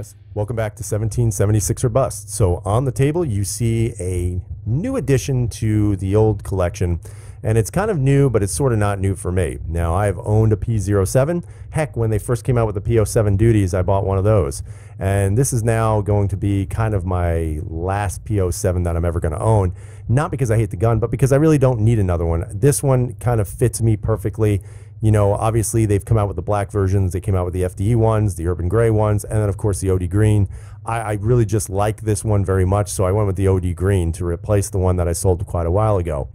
guys. Welcome back to 1776 or Bust. So on the table, you see a new addition to the old collection, and it's kind of new, but it's sort of not new for me. Now, I've owned a P07. Heck, when they first came out with the P07 duties, I bought one of those. And this is now going to be kind of my last P07 that I'm ever going to own. Not because I hate the gun, but because I really don't need another one. This one kind of fits me perfectly. You know, obviously they've come out with the black versions. They came out with the FDE ones, the urban gray ones, and then of course the OD green. I, I, really just like this one very much, so I went with the OD green to replace the one that I sold quite a while ago.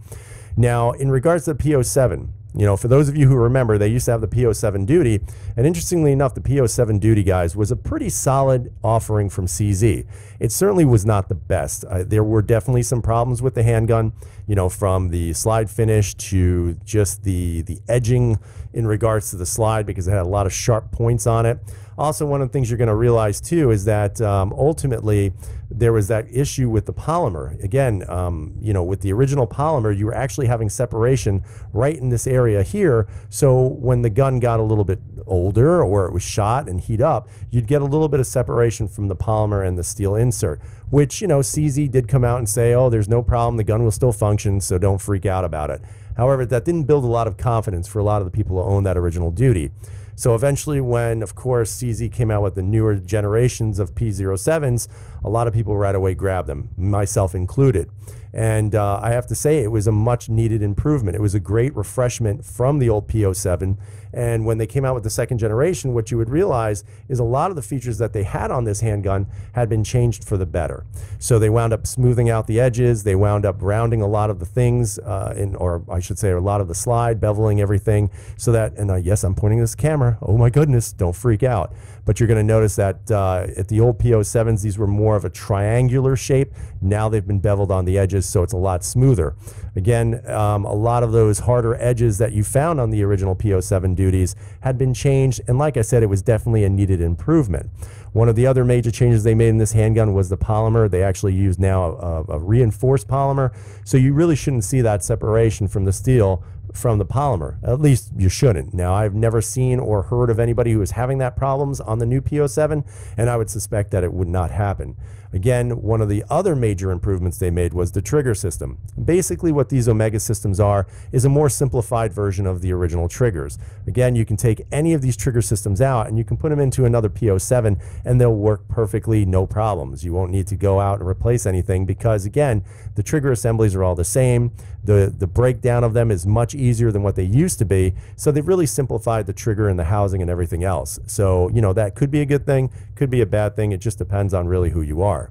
Now, in regards to the P07, you know, for those of you who remember, they used to have the P07 duty. And interestingly enough, the P07 duty, guys, was a pretty solid offering from CZ. It certainly was not the best. Uh, there were definitely some problems with the handgun, you know, from the slide finish to just the, the edging in regards to the slide because it had a lot of sharp points on it. Also, one of the things you're going to realize too is that um, ultimately there was that issue with the polymer. Again, um, you know, with the original polymer, you were actually having separation right in this area here. So when the gun got a little bit older or it was shot and heat up, you'd get a little bit of separation from the polymer and the steel insert, which, you know, CZ did come out and say, oh, there's no problem. The gun will still function, so don't freak out about it. However, that didn't build a lot of confidence for a lot of the people who owned that original duty. So eventually, when, of course, CZ came out with the newer generations of P07s, a lot of people right away grabbed them, myself included. And uh, I have to say, it was a much needed improvement. It was a great refreshment from the old P07. And when they came out with the second generation, what you would realize is a lot of the features that they had on this handgun had been changed for the better. So they wound up smoothing out the edges. They wound up rounding a lot of the things, uh, in, or I should say, a lot of the slide, beveling everything, so that. And uh, yes, I'm pointing this camera. Oh my goodness! Don't freak out. But you're going to notice that uh, at the old P07s, these were more of a triangular shape. Now they've been beveled on the edges, so it's a lot smoother. Again, um, a lot of those harder edges that you found on the original P07 duties had been changed, and like I said, it was definitely a needed improvement. One of the other major changes they made in this handgun was the polymer. They actually use now a, a reinforced polymer, so you really shouldn't see that separation from the steel from the polymer. At least you shouldn't. Now, I've never seen or heard of anybody who is having that problems on the new P07, and I would suspect that it would not happen. Again, one of the other major improvements they made was the trigger system. Basically, what these Omega systems are is a more simplified version of the original triggers. Again, you can take any of these trigger systems out and you can put them into another P07 and they'll work perfectly, no problems. You won't need to go out and replace anything because, again, the trigger assemblies are all the same. The, the breakdown of them is much easier than what they used to be. So they've really simplified the trigger and the housing and everything else. So, you know, that could be a good thing, could be a bad thing. It just depends on really who you are.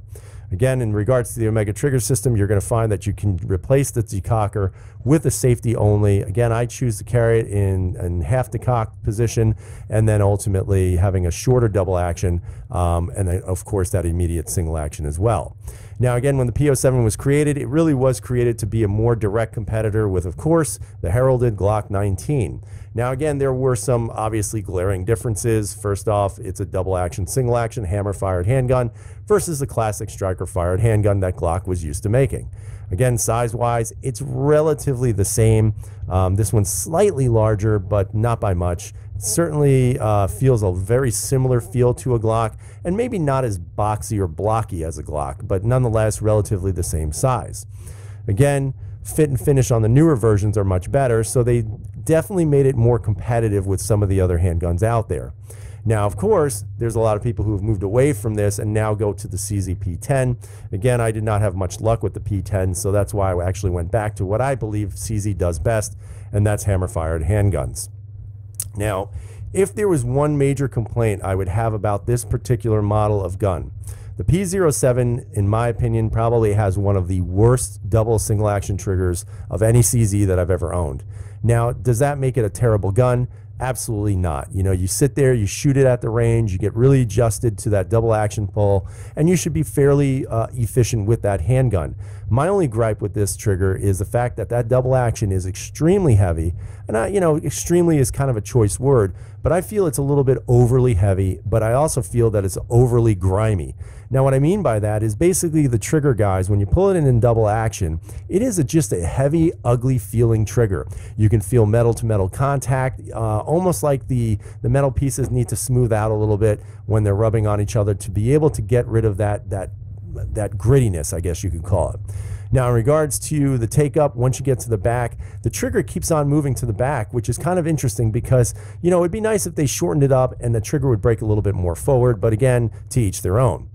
Again, in regards to the Omega trigger system, you're going to find that you can replace the decocker with a safety only. Again, I choose to carry it in, in half decock position and then ultimately having a shorter double action um, and then, of course that immediate single action as well. Now, again, when the P07 was created, it really was created to be a more direct competitor with, of course, the heralded Glock 19. Now, again, there were some obviously glaring differences. First off, it's a double action, single action hammer fired handgun versus the classic striker fired handgun that Glock was used to making. Again, size wise, it's relatively the same. Um, this one's slightly larger, but not by much. Certainly uh, feels a very similar feel to a Glock, and maybe not as boxy or blocky as a Glock, but nonetheless relatively the same size. Again, fit and finish on the newer versions are much better, so they definitely made it more competitive with some of the other handguns out there. Now, of course, there's a lot of people who have moved away from this and now go to the CZ-P10. Again, I did not have much luck with the P10, so that's why I actually went back to what I believe CZ does best, and that's hammer-fired handguns. Now, if there was one major complaint I would have about this particular model of gun, the P07, in my opinion, probably has one of the worst double single action triggers of any CZ that I've ever owned. Now, does that make it a terrible gun? Absolutely not. You know, you sit there, you shoot it at the range, you get really adjusted to that double action pull, and you should be fairly uh, efficient with that handgun. My only gripe with this trigger is the fact that that double action is extremely heavy, and I, you know, extremely is kind of a choice word, but I feel it's a little bit overly heavy, but I also feel that it's overly grimy. Now, what I mean by that is basically the trigger guys, when you pull it in in double action, it is a, just a heavy, ugly feeling trigger. You can feel metal to metal contact uh, almost like the, the metal pieces need to smooth out a little bit when they're rubbing on each other to be able to get rid of that, that, that grittiness, I guess you could call it. Now, in regards to the take up, once you get to the back, the trigger keeps on moving to the back, which is kind of interesting because, you know, it'd be nice if they shortened it up and the trigger would break a little bit more forward, but again, to each their own.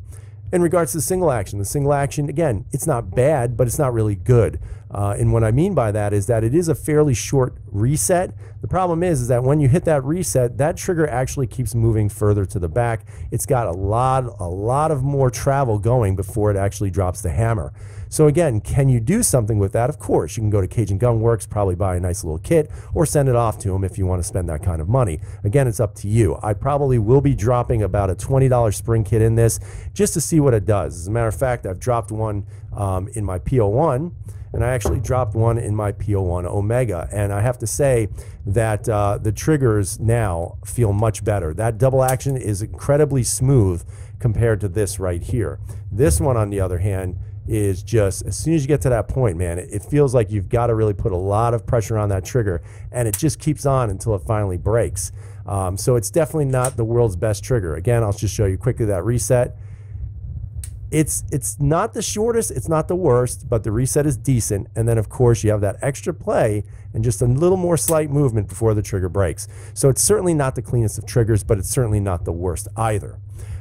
In regards to the single action, the single action, again, it's not bad, but it's not really good. Uh, and what I mean by that is that it is a fairly short reset. The problem is, is that when you hit that reset, that trigger actually keeps moving further to the back. It's got a lot, a lot of more travel going before it actually drops the hammer. So again, can you do something with that? Of course, you can go to Cajun Gun Works, probably buy a nice little kit, or send it off to them if you want to spend that kind of money. Again, it's up to you. I probably will be dropping about a $20 spring kit in this just to see what it does. As a matter of fact, I've dropped one um, in my P01 and I actually dropped one in my P01 Omega. And I have to say that uh, the triggers now feel much better. That double action is incredibly smooth compared to this right here. This one, on the other hand, is just as soon as you get to that point, man, it, it feels like you've got to really put a lot of pressure on that trigger, and it just keeps on until it finally breaks. Um, so it's definitely not the world's best trigger. Again, I'll just show you quickly that reset. It's it's not the shortest, it's not the worst, but the reset is decent. And then of course you have that extra play and just a little more slight movement before the trigger breaks. So it's certainly not the cleanest of triggers, but it's certainly not the worst either.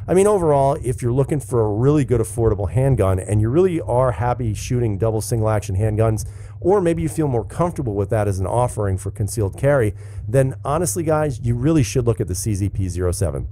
I mean, overall, if you're looking for a really good affordable handgun and you really are happy shooting double single action handguns, or maybe you feel more comfortable with that as an offering for concealed carry, then honestly, guys, you really should look at the CZP-07.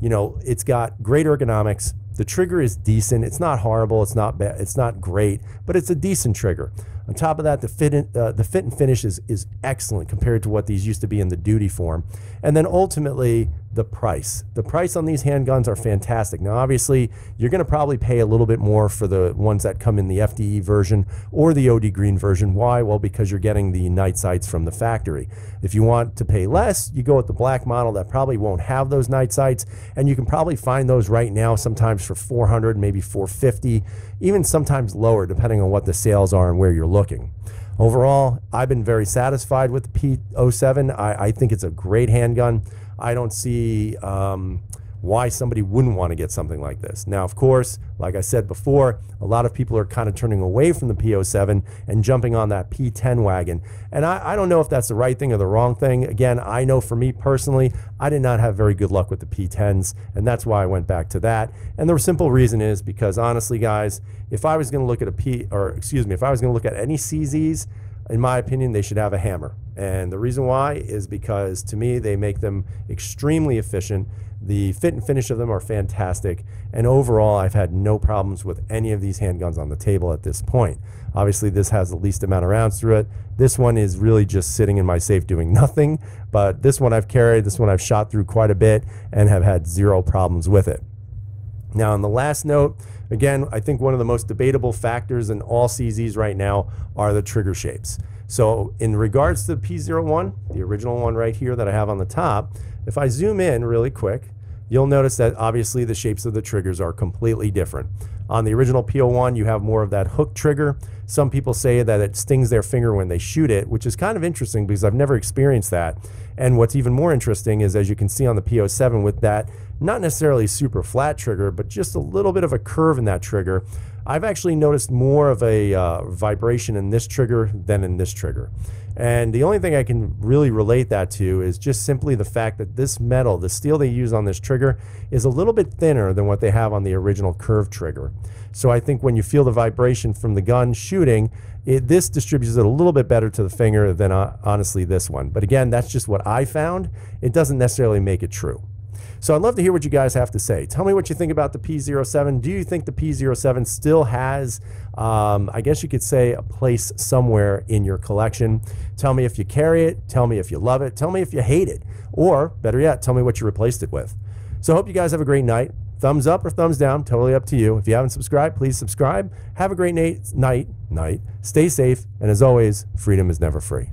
You know, it's got great ergonomics. The trigger is decent. It's not horrible. It's not bad. It's not great, but it's a decent trigger. On top of that, the fit, in, uh, the fit and finish is, is excellent compared to what these used to be in the duty form. And then ultimately, the price. The price on these handguns are fantastic. Now, obviously, you're going to probably pay a little bit more for the ones that come in the FDE version or the OD Green version. Why? Well, because you're getting the night sights from the factory. If you want to pay less, you go with the black model that probably won't have those night sights, and you can probably find those right now sometimes for 400, maybe 450, even sometimes lower, depending on what the sales are and where you're looking. Overall, I've been very satisfied with the P07. I, I think it's a great handgun. I don't see um, why somebody wouldn't want to get something like this. Now, of course, like I said before, a lot of people are kind of turning away from the P07 and jumping on that P10 wagon. And I, I, don't know if that's the right thing or the wrong thing. Again, I know for me personally, I did not have very good luck with the P10s, and that's why I went back to that. And the simple reason is because honestly, guys, if I was going to look at a P, or excuse me, if I was going to look at any CZs, in my opinion, they should have a hammer. And the reason why is because to me, they make them extremely efficient. The fit and finish of them are fantastic. And overall, I've had no problems with any of these handguns on the table at this point. Obviously, this has the least amount of rounds through it. This one is really just sitting in my safe doing nothing. But this one I've carried, this one I've shot through quite a bit and have had zero problems with it. Now, on the last note, again, I think one of the most debatable factors in all CZs right now are the trigger shapes. So in regards to the P01, the original one right here that I have on the top, if I zoom in really quick, you'll notice that obviously the shapes of the triggers are completely different. On the original P01, you have more of that hook trigger. Some people say that it stings their finger when they shoot it, which is kind of interesting because I've never experienced that. And what's even more interesting is, as you can see on the P07, with that, not necessarily super flat trigger, but just a little bit of a curve in that trigger, I've actually noticed more of a uh, vibration in this trigger than in this trigger. And the only thing I can really relate that to is just simply the fact that this metal, the steel they use on this trigger, is a little bit thinner than what they have on the original curved trigger. So I think when you feel the vibration from the gun shooting, it, this distributes it a little bit better to the finger than uh, honestly this one. But again, that's just what I found. It doesn't necessarily make it true. So I'd love to hear what you guys have to say. Tell me what you think about the P07. Do you think the P07 still has, um, I guess you could say, a place somewhere in your collection? Tell me if you carry it. Tell me if you love it. Tell me if you hate it. Or better yet, tell me what you replaced it with. So I hope you guys have a great night. Thumbs up or thumbs down, totally up to you. If you haven't subscribed, please subscribe. Have a great night, night, night. Stay safe, and as always, freedom is never free.